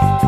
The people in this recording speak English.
you